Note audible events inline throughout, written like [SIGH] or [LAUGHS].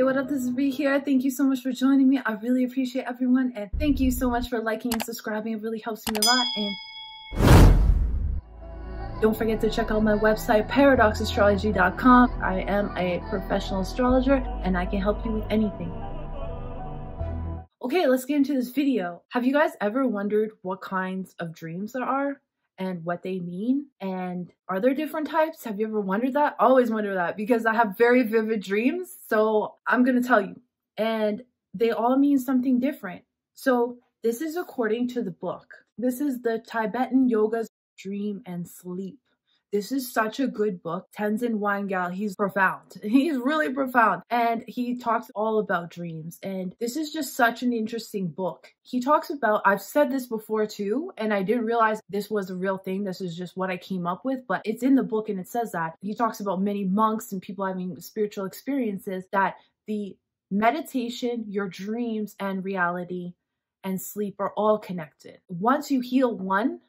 Hey, what up? This is Bree here. Thank you so much for joining me. I really appreciate everyone. And thank you so much for liking and subscribing. It really helps me a lot. And don't forget to check out my website, paradoxastrology.com. I am a professional astrologer and I can help you with anything. Okay, let's get into this video. Have you guys ever wondered what kinds of dreams there are? and what they mean. And are there different types? Have you ever wondered that? Always wonder that because I have very vivid dreams. So I'm going to tell you. And they all mean something different. So this is according to the book. This is the Tibetan Yoga's Dream and Sleep. This is such a good book. Tenzin Wangyal, he's profound. [LAUGHS] He's really profound. And he talks all about dreams. And this is just such an interesting book. He talks about, I've said this before too, and I didn't realize this was a real thing. This is just what I came up with, but it's in the book and it says that. He talks about many monks and people having spiritual experiences that the meditation, your dreams, and reality and sleep are all connected. Once you heal one,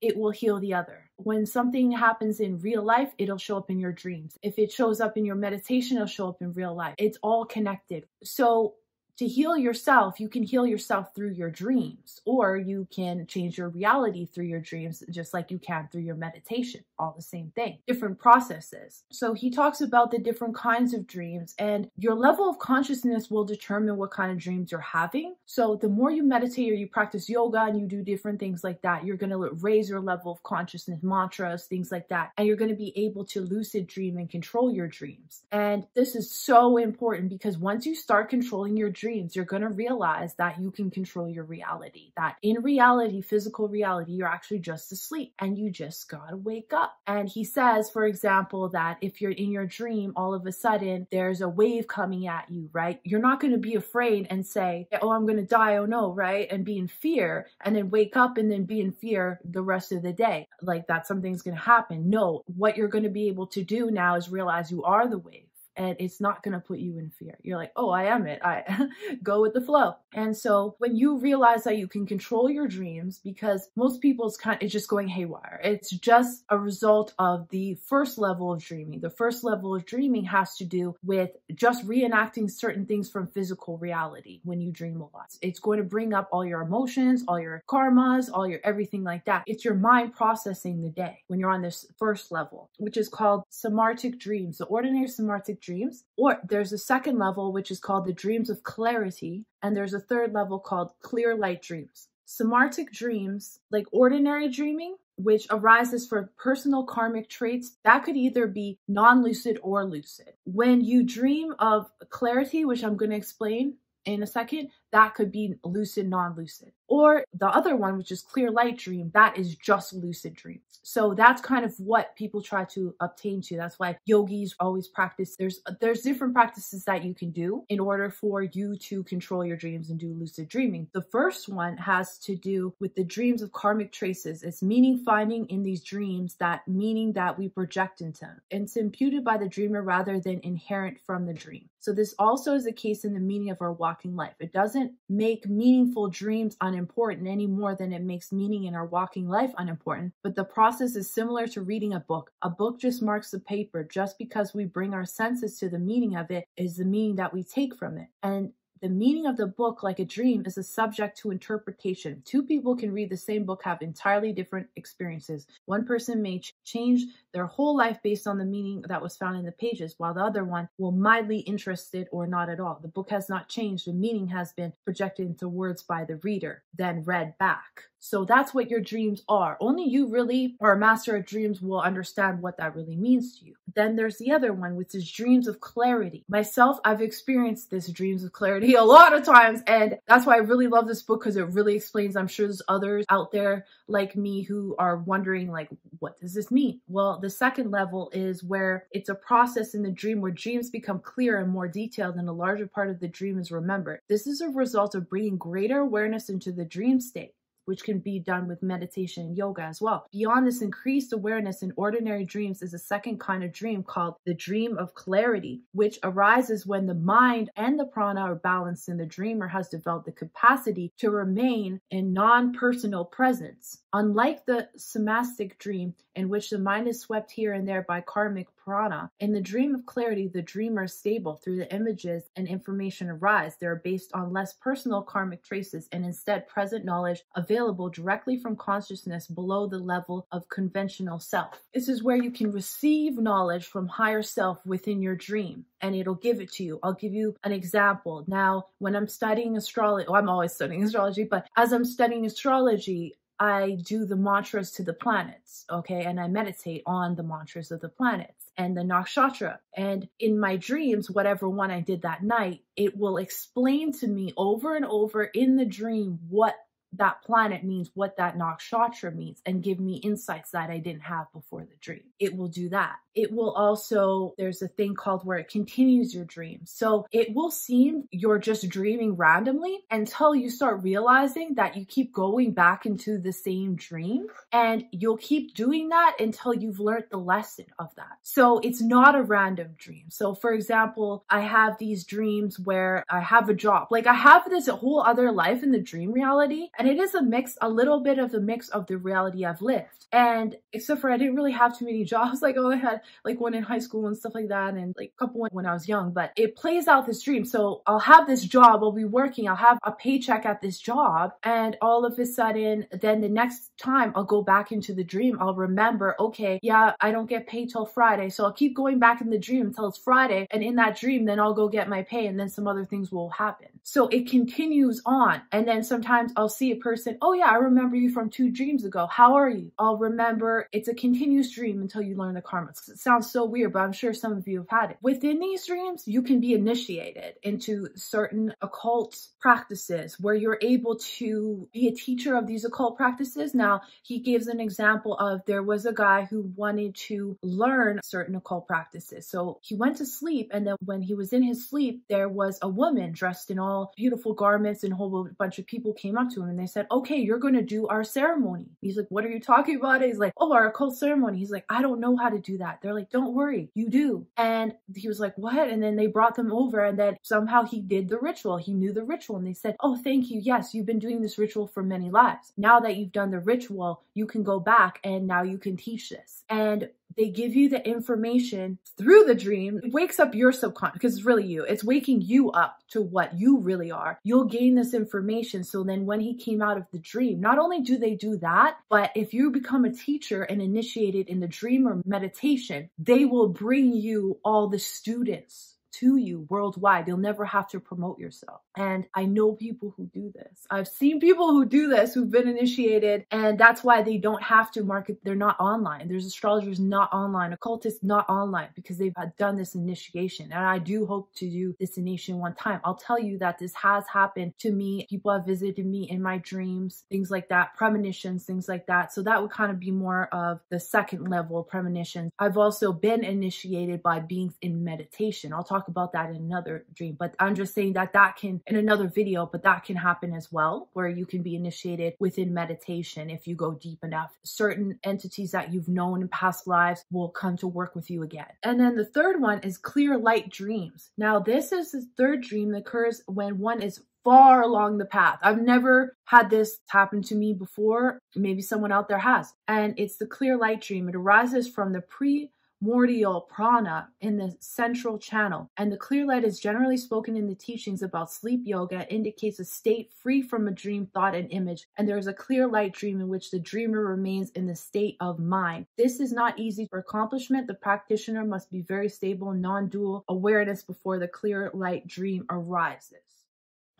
it will heal the other. When something happens in real life, it'll show up in your dreams. If it shows up in your meditation, it'll show up in real life. It's all connected. So to heal yourself, you can heal yourself through your dreams, or you can change your reality through your dreams, just like you can through your meditation. All the same thing, different processes. So he talks about the different kinds of dreams, and your level of consciousness will determine what kind of dreams you're having. So the more you meditate or you practice yoga and you do different things like that, you're going to raise your level of consciousness, mantras, things like that, and you're going to be able to lucid dream and control your dreams. And this is so important because once you start controlling your dreams, dreams, you're going to realize that you can control your reality. That in reality, physical reality, you're actually just asleep and you just got to wake up. And he says, for example, that if you're in your dream, all of a sudden there's a wave coming at you, right? You're not going to be afraid and say, oh, I'm going to die. Oh no, right? And be in fear and then wake up and then be in fear the rest of the day. Like that something's going to happen. No, what you're going to be able to do now is realize you are the wave and it's not going to put you in fear. You're like, oh, I am it. I [LAUGHS] go with the flow. And so when you realize that you can control your dreams, because most people's kind it's just going haywire. It's just a result of the first level of dreaming. The first level of dreaming has to do with just reenacting certain things from physical reality when you dream a lot. It's going to bring up all your emotions, all your karmas, all your everything like that. It's your mind processing the day when you're on this first level, which is called samsaric dreams. The ordinary samsaric dreams. Or there's a second level, which is called the dreams of clarity. And there's a third level called clear light dreams. Samsaric dreams, like ordinary dreaming, which arises for personal karmic traces, that could either be non lucid or lucid. When you dream of clarity, which I'm going to explain in a second, that could be lucid, non lucid. Or the other one, which is clear light dream, that is just lucid dreams. So that's kind of what people try to obtain to. That's why yogis always practice. There's there's different practices that you can do in order for you to control your dreams and do lucid dreaming. The first one has to do with the dreams of karmic traces. It's meaning finding in these dreams that meaning that we project into them. It's imputed by the dreamer rather than inherent from the dream. So this also is the case in the meaning of our walking life. It doesn't make meaningful dreams unimportant unimportant any more than it makes meaning in our walking life unimportant, but the process is similar to reading a book. A book just marks the paper. Just because we bring our senses to the meaning of it is the meaning that we take from it. And the meaning of the book, like a dream, is a subject to interpretation. Two people can read the same book, have entirely different experiences. One person may ch- change their whole life based on the meaning that was found in the pages, while the other one will mildly interested or not at all. The book has not changed, the meaning has been projected into words by the reader, then read back. So that's what your dreams are. Only you really, or a master of dreams, will understand what that really means to you. Then there's the other one, which is dreams of clarity. Myself, I've experienced this dreams of clarity a lot of times, and that's why I really love this book because it really explains. I'm sure there's others out there like me who are wondering, like, what does this mean? Well, the second level is where it's a process in the dream where dreams become clearer and more detailed, and a larger part of the dream is remembered. This is a result of bringing greater awareness into the dream state. Which can be done with meditation and yoga as well. Beyond this increased awareness in ordinary dreams is a second kind of dream called the dream of clarity, which arises when the mind and the prana are balanced and the dreamer has developed the capacity to remain in non personal presence. Unlike the samsaric dream, in which the mind is swept here and there by karmic prana, in the dream of clarity, the dreamer is stable through the images and information arise. They are based on less personal karmic traces and instead present knowledge available directly from consciousness below the level of conventional self. This is where you can receive knowledge from higher self within your dream and it'll give it to you. I'll give you an example. Now, when I'm studying astrology, well, I'm always studying [LAUGHS] astrology, but as I'm studying astrology, I do the mantras to the planets, okay? And I meditate on the mantras of the planets and the nakshatra. And in my dreams, whatever one I did that night, it will explain to me over and over in the dream what that planet means, what that nakshatra means, and give me insights that I didn't have before the dream. It will do that. It will also, there's a thing called where it continues your dream. So it will seem you're just dreaming randomly until you start realizing that you keep going back into the same dream and you'll keep doing that until you've learned the lesson of that. So it's not a random dream. So for example, I have these dreams where I have a job. Like I have this whole other life in the dream reality and it is a mix, a little bit of the mix of the reality I've lived. And except for I didn't really have too many [LAUGHS] jobs. Like oh, I had like one in high school and stuff like that and like a couple when I was young, but it plays out this dream. So I'll have this job, I'll be working, I'll have a paycheck at this job and all of a sudden then the next time I'll go back into the dream, I'll remember, okay, yeah, I don't get paid till Friday. So I'll keep going back in the dream until it's Friday and in that dream then I'll go get my pay and then some other things will happen. So it continues on and then sometimes I'll see a person, oh yeah, I remember you from two dreams ago. How are you? I'll remember it's a continuous dream until you learn the karma. It sounds so weird, but I'm sure some of you have had it. Within these dreams, you can be initiated into certain occult practices where you're able to be a teacher of these occult practices. Now, he gives an example of there was a guy who wanted to learn certain occult practices. So he went to sleep, and then when he was in his sleep, there was a woman dressed in all beautiful garments, and a whole bunch of people came up to him and they said, Okay, you're going to do our ceremony. He's like, What are you talking about? He's like, Oh, our occult ceremony. He's like, I don't know how to do that. They're like, Don't worry, you do. And he was like, What? And then they brought them over, and then somehow he did the ritual. He knew the ritual, and they said, Oh, thank you. Yes, you've been doing this ritual for many lives. Now that you've done the ritual, you can go back and now you can teach this. And they give you the information through the dream. It wakes up your subconscious because it's really you. It's waking you up to what you really are. You'll gain this information. So then when he came out of the dream, not only do they do that, but if you become a teacher and initiated in the dream or meditation, they will bring you all the students to you worldwide. You'll never have to promote yourself. And I know people who do this. I've seen people who do this who've been initiated, and that's why they don't have to market. They're not online. There's astrologers not online, occultists not online because they've done this initiation. And I do hope to do this initiation one time. I'll tell you that this has happened to me. People have visited me in my dreams, things like that, premonitions, things like that. So that would kind of be more of the second level premonitions. I've also been initiated by beings in meditation. I'll talk talk about that in another dream, but I'm just saying that that can, in another video, but that can happen as well, where you can be initiated within meditation if you go deep enough. Certain entities that you've known in past lives will come to work with you again. And then the third one is clear light dreams. Now, this is the third dream that occurs when one is far along the path. I've never had this happen to me before. Maybe someone out there has. And it's the clear light dream. It arises from the pre primordial prana in the central channel, and the clear light is generally spoken in the teachings about sleep yoga indicates a state free from a dream thought and image, and there is a clear light dream in which the dreamer remains in the state of mind. This is not easy for accomplishment. The practitioner must be very stable, non-dual awareness before the clear light dream arises.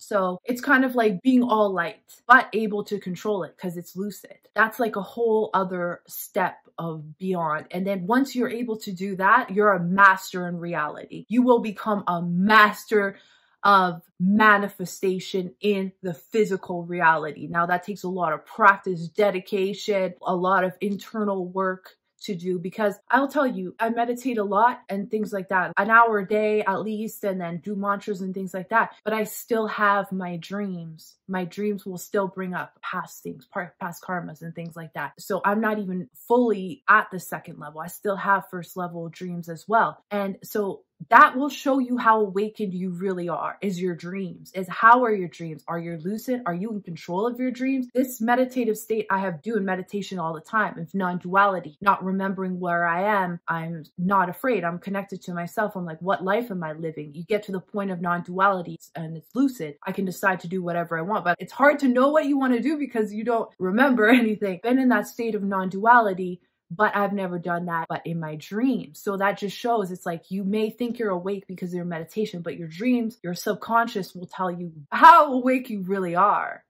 So it's kind of like being all light, but able to control it because it's lucid. That's like a whole other step of beyond. And then once you're able to do that, you're a master in reality. You will become a master of manifestation in the physical reality. Now that takes a lot of practice, dedication, a lot of internal work to do because I'll tell you, I meditate a lot and things like that, an hour a day at least, and then do mantras and things like that. But I still have my dreams. My dreams will still bring up past things, past karmas and things like that. So I'm not even fully at the second level. I still have first level dreams as well. And so that will show you how awakened you really are is your dreams is how are your dreams? Are you lucid? Are you in control of your dreams? This meditative state i have do in meditation all the time. Of non-duality not remembering where i am i'm not afraid. I'm connected to myself. I'm like what life am i living? You get to the point of non-duality and it's lucid. I can decide to do whatever i want but it's hard to know what you want to do because you don't remember [LAUGHS] anything. Been in that state of non-duality but I've never done that, but in my dreams. So that just shows it's like you may think you're awake because of your meditation, but your dreams, your subconscious will tell you how awake you really are.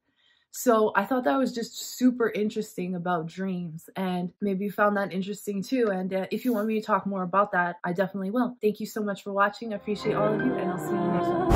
So I thought that was just super interesting about dreams and maybe you found that interesting too. And uh, if you want me to talk more about that, I definitely will. Thank you so much for watching. I appreciate all of you and I'll see you next time.